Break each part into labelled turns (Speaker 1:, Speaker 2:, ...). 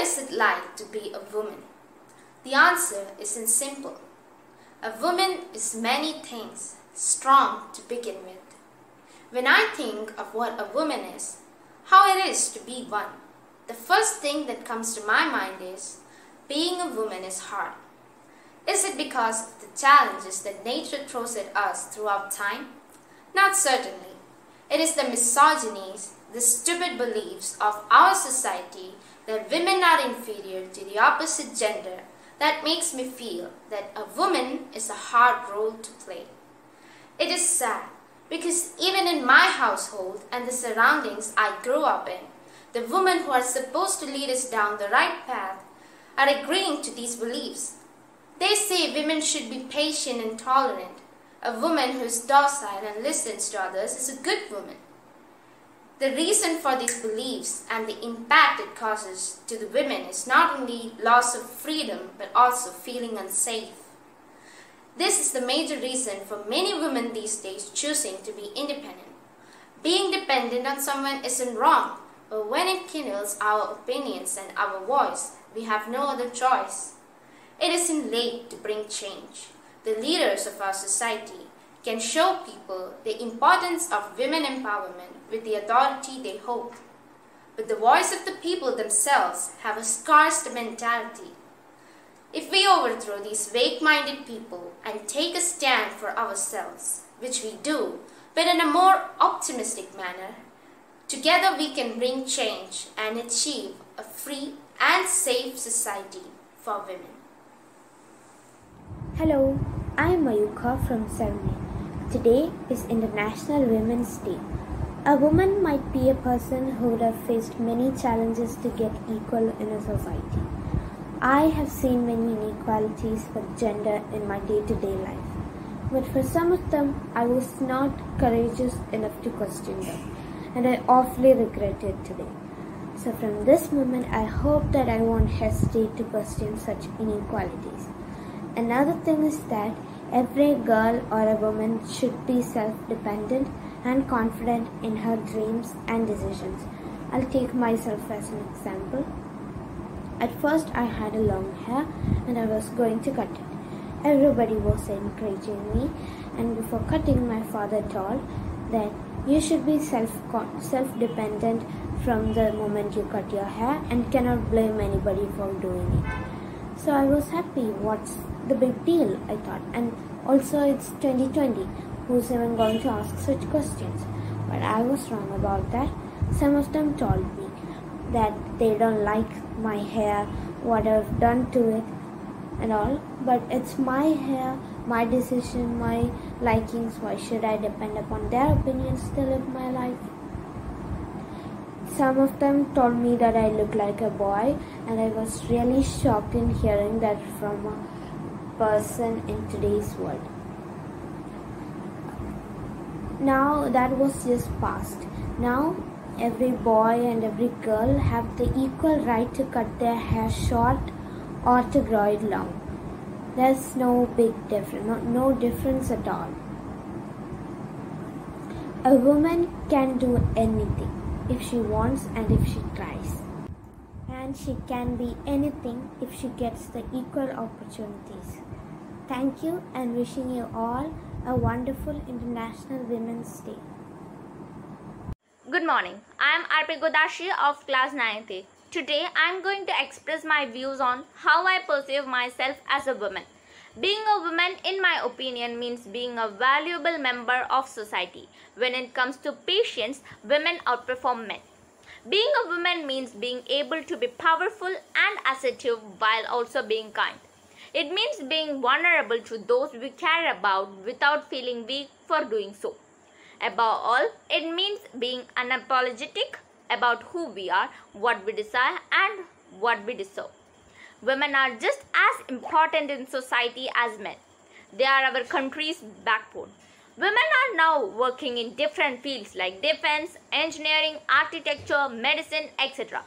Speaker 1: is it like to be a woman? The answer isn't simple. A woman is many things, strong to begin with. When I think of what a woman is, how it is to be one, the first thing that comes to my mind is being a woman is hard. Is it because of the challenges that nature throws at us throughout time? Not certainly. It is the misogynies, the stupid beliefs of our society that women are inferior to the opposite gender that makes me feel that a woman is a hard role to play. It is sad because even in my household and the surroundings I grew up in, the women who are supposed to lead us down the right path are agreeing to these beliefs. They say women should be patient and tolerant. A woman who is docile and listens to others is a good woman. The reason for these beliefs and the impact it causes to the women is not only loss of freedom but also feeling unsafe. This is the major reason for many women these days choosing to be independent. Being dependent on someone isn't wrong, but when it kindles our opinions and our voice, we have no other choice. It isn't late to bring change. The leaders of our society can show people the importance of women empowerment with the authority they hold. But the voice of the people themselves have a scarce mentality. If we overthrow these vague-minded people and take a stand for ourselves, which we do, but in a more optimistic manner, together we can bring change and achieve a free and safe society for women.
Speaker 2: Hello, I am Mayuka from Sarnia. Today is International Women's Day. A woman might be a person who would have faced many challenges to get equal in a society. I have seen many inequalities for gender in my day to day life, but for some of them, I was not courageous enough to question them, and I awfully regret it today. So, from this moment, I hope that I won't hesitate to question such inequalities. Another thing is that every girl or a woman should be self dependent and confident in her dreams and decisions. I'll take myself as an example. At first, I had a long hair and I was going to cut it. Everybody was encouraging me, and before cutting, my father told that you should be self self dependent from the moment you cut your hair and cannot blame anybody for doing it. So I was happy. What's the big deal? I thought, and also it's 2020 who's even going to ask such questions. But I was wrong about that. Some of them told me that they don't like my hair, what I've done to it, and all. But it's my hair, my decision, my likings. Why should I depend upon their opinions to live my life? Some of them told me that I look like a boy, and I was really shocked in hearing that from a person in today's world. Now that was just past. Now every boy and every girl have the equal right to cut their hair short or to grow it long. There's no big difference, no, no difference at all. A woman can do anything if she wants and if she tries. And she can be anything if she gets the equal opportunities. Thank you and wishing you all a wonderful International Women's Day.
Speaker 3: Good morning. I am Arpi Godashi of class 9th Today I am going to express my views on how I perceive myself as a woman. Being a woman, in my opinion, means being a valuable member of society. When it comes to patience, women outperform men. Being a woman means being able to be powerful and assertive while also being kind. It means being vulnerable to those we care about without feeling weak for doing so. Above all, it means being unapologetic about who we are, what we desire, and what we deserve. Women are just as important in society as men. They are our country's backbone. Women are now working in different fields like defense, engineering, architecture, medicine, etc.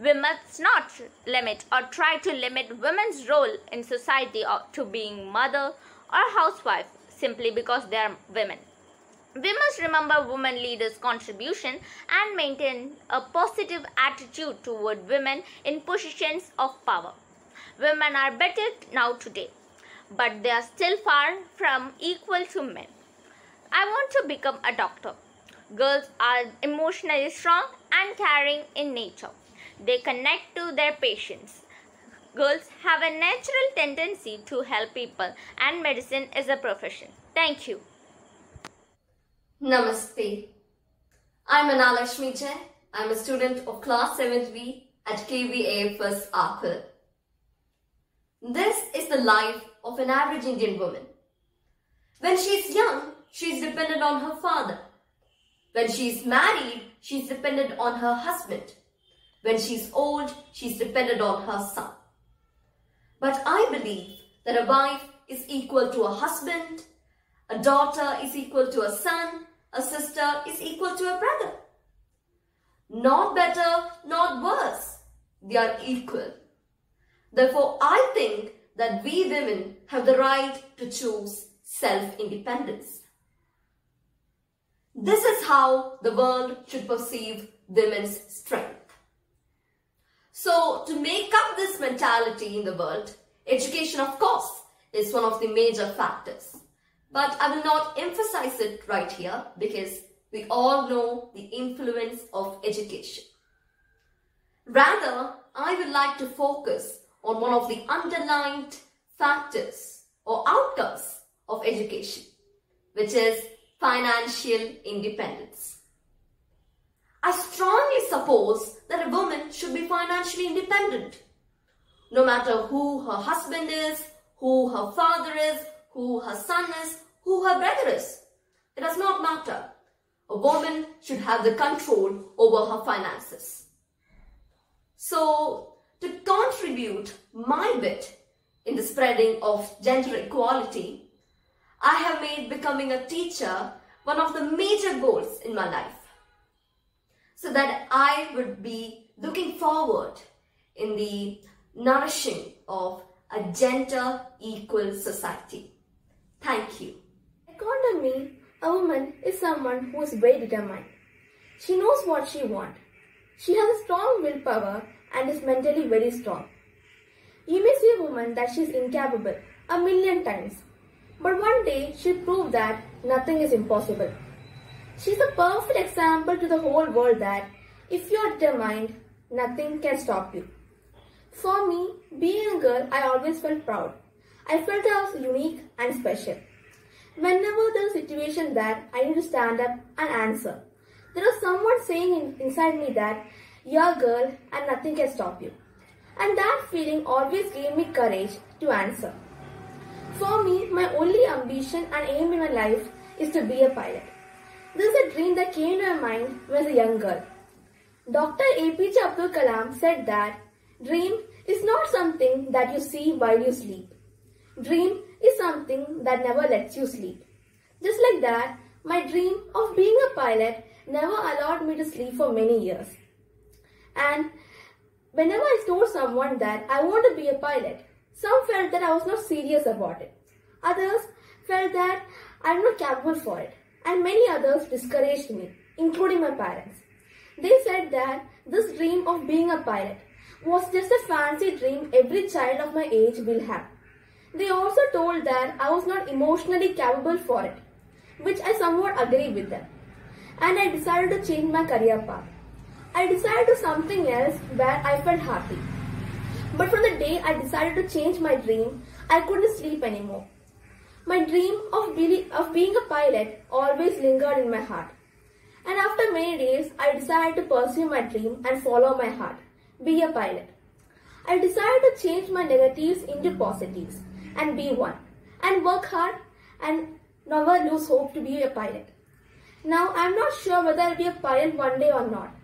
Speaker 3: We must not limit or try to limit women's role in society to being mother or housewife simply because they are women. We must remember women leaders' contribution and maintain a positive attitude toward women in positions of power. Women are better now today, but they are still far from equal to men. I want to become a doctor. Girls are emotionally strong and caring in nature. They connect to their patients. Girls have a natural tendency to help people, and medicine is a profession. Thank you.
Speaker 4: Namaste. I'm Analashmi Jain. I'm a student of class 7B at KVAFS Akkulam. This is the life of an average Indian woman. When she's young, she's dependent on her father. When she's married, she's dependent on her husband. When she's old, she's dependent on her son. But I believe that a wife is equal to a husband, a daughter is equal to a son, a sister is equal to a brother. Not better, not worse. They are equal. Therefore, I think that we women have the right to choose self-independence. This is how the world should perceive women's strength. So, to make up this mentality in the world, education, of course, is one of the major factors. But I will not emphasize it right here because we all know the influence of education. Rather, I would like to focus on one of the underlying factors or outcomes of education, which is financial independence. I strongly suppose that a woman should be financially independent. No matter who her husband is, who her father is, who her son is, who her brother is. It does not matter. A woman should have the control over her finances. So, to contribute my bit in the spreading of gender equality, I have made becoming a teacher one of the major goals in my life. So that I would be looking forward in the nourishing of a gender equal society. Thank you.
Speaker 5: According to me, a woman is someone who is very determined. She knows what she wants. She has a strong willpower and is mentally very strong. You may see a woman that she is incapable a million times, but one day she proved that nothing is impossible. She is a perfect example to the whole world that if you are determined, nothing can stop you. For me, being a girl, I always felt proud. I felt I was unique and special. Whenever there is a situation that I need to stand up and answer, there is someone saying in, inside me that you're a girl and nothing can stop you. And that feeling always gave me courage to answer. For me, my only ambition and aim in my life is to be a pilot. This is a dream that came to my mind when I was a young girl. Dr. APJ Abdul Kalam said that dream is not something that you see while you sleep. Dream is something that never lets you sleep. Just like that, my dream of being a pilot never allowed me to sleep for many years. And whenever I told someone that I want to be a pilot, some felt that I was not serious about it. Others felt that I'm not capable for it. And many others discouraged me, including my parents. They said that this dream of being a pilot was just a fancy dream every child of my age will have. They also told that I was not emotionally capable for it, which I somewhat agree with them. And I decided to change my career path. I decided to something else where I felt happy. But from the day I decided to change my dream, I couldn't sleep anymore. My dream of, be of being a pilot always lingered in my heart. And after many days, I decided to pursue my dream and follow my heart. Be a pilot. I decided to change my negatives into positives and be one and work hard and never lose hope to be a pilot. Now I'm not sure whether I'll be a pilot one day or not.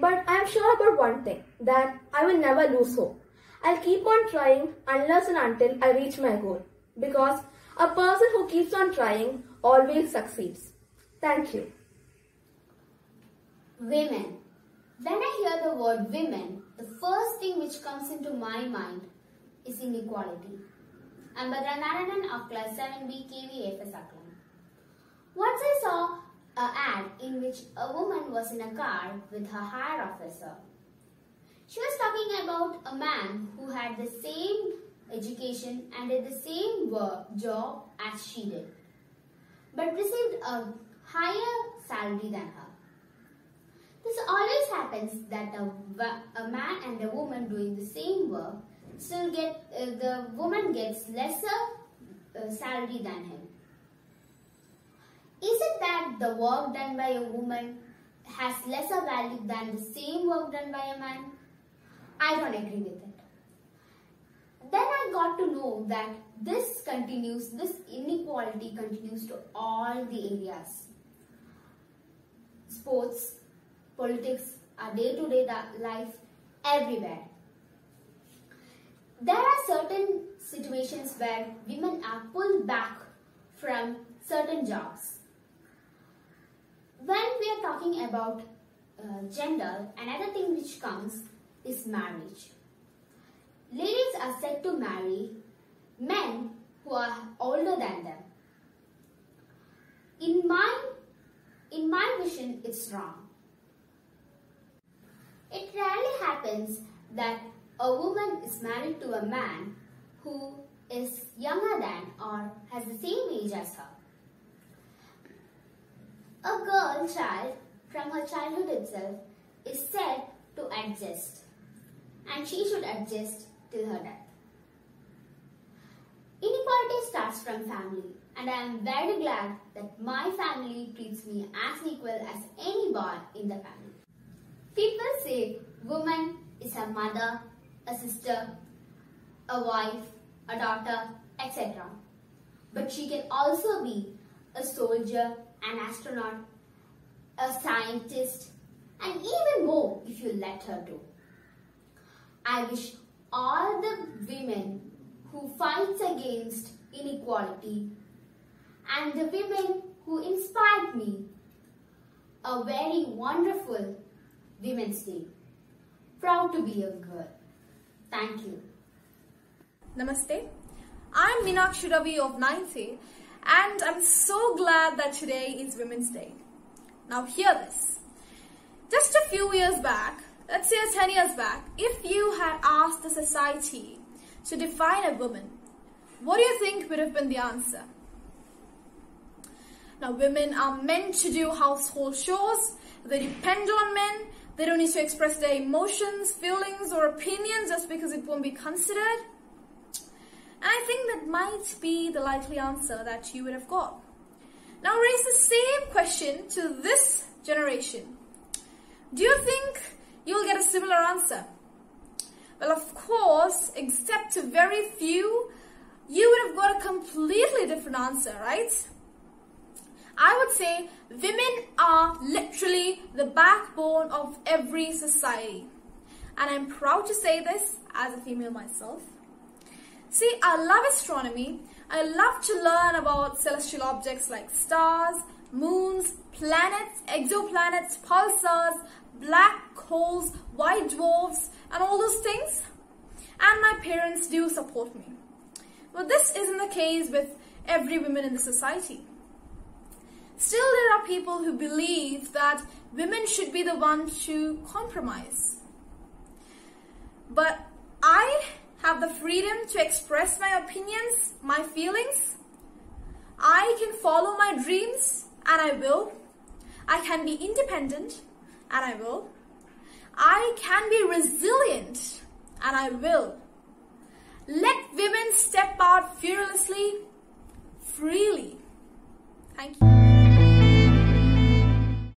Speaker 5: But I'm sure about one thing that I will never lose hope. I'll keep on trying unless and until I reach my goal. Because a person who keeps on trying always succeeds. Thank you.
Speaker 6: Women. When I hear the word women, the first thing which comes into my mind is inequality. I'm Badra Narayanan of class 7B KVFS Akkulam. Once I saw an ad in which a woman was in a car with her higher officer. She was talking about a man who had the same education and did the same work, job as she did, but received a higher salary than her. This always happens that a, a man and a woman doing the same work still get, uh, the woman gets lesser uh, salary than him. Is it that the work done by a woman has lesser value than the same work done by a man? I don't agree with it. Then I got to know that this continues, this inequality continues to all the areas. Sports, politics, our day-to-day -day life, everywhere. There are certain situations where women are pulled back from certain jobs. When we are talking about uh, gender, another thing which comes is marriage. Ladies are said to marry men who are older than them. In my, in my vision, it's wrong. It rarely happens that a woman is married to a man who is younger than or has the same age as her. A girl child from her childhood itself is said to adjust and she should adjust till her death. Inequality starts from family and I am very glad that my family treats me as equal as any boy in the family. People say woman is a mother, a sister, a wife, a daughter, etc. But she can also be a soldier, an astronaut, a scientist, and even more if you let her do. I wish all the women who fights against inequality and the women who inspired me a very wonderful Women's Day. Proud to be a girl. Thank you.
Speaker 7: Namaste. I'm Meenakshi Ravi of 9th A and I'm so glad that today is Women's Day. Now hear this. Just a few years back, let's say 10 years back, if you had asked the society to define a woman, what do you think would have been the answer? Now, women are meant to do household chores, they depend on men, they don't need to express their emotions, feelings, or opinions just because it won't be considered. And I think that might be the likely answer that you would have got. Now raise the same question to this generation. Do you think you'll get a similar answer? Well, of course, except to very few, you would have got a completely different answer, right? I would say women are literally the backbone of every society. And I'm proud to say this as a female myself. See, I love astronomy. I love to learn about celestial objects like stars, moons, planets, exoplanets, pulsars, black holes, white dwarfs, and all those things. And my parents do support me. But this isn't the case with every woman in the society. Still, there are people who believe that women should be the ones to compromise. But have the freedom to express my opinions, my feelings. I can follow my dreams and I will. I can be independent and I will. I can be resilient and I will. Let women step out fearlessly, freely. Thank you.